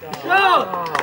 Go!